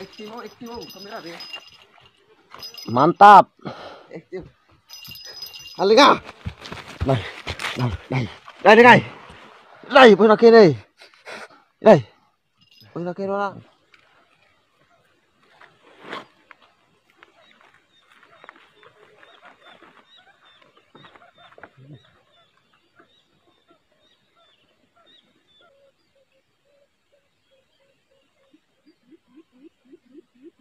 Active mo. Kamera be. Mantap. Active. Halika. Đây, đây, đây. Đây đây này. Đây, bơi ra kia đây. Đây. Kia đó.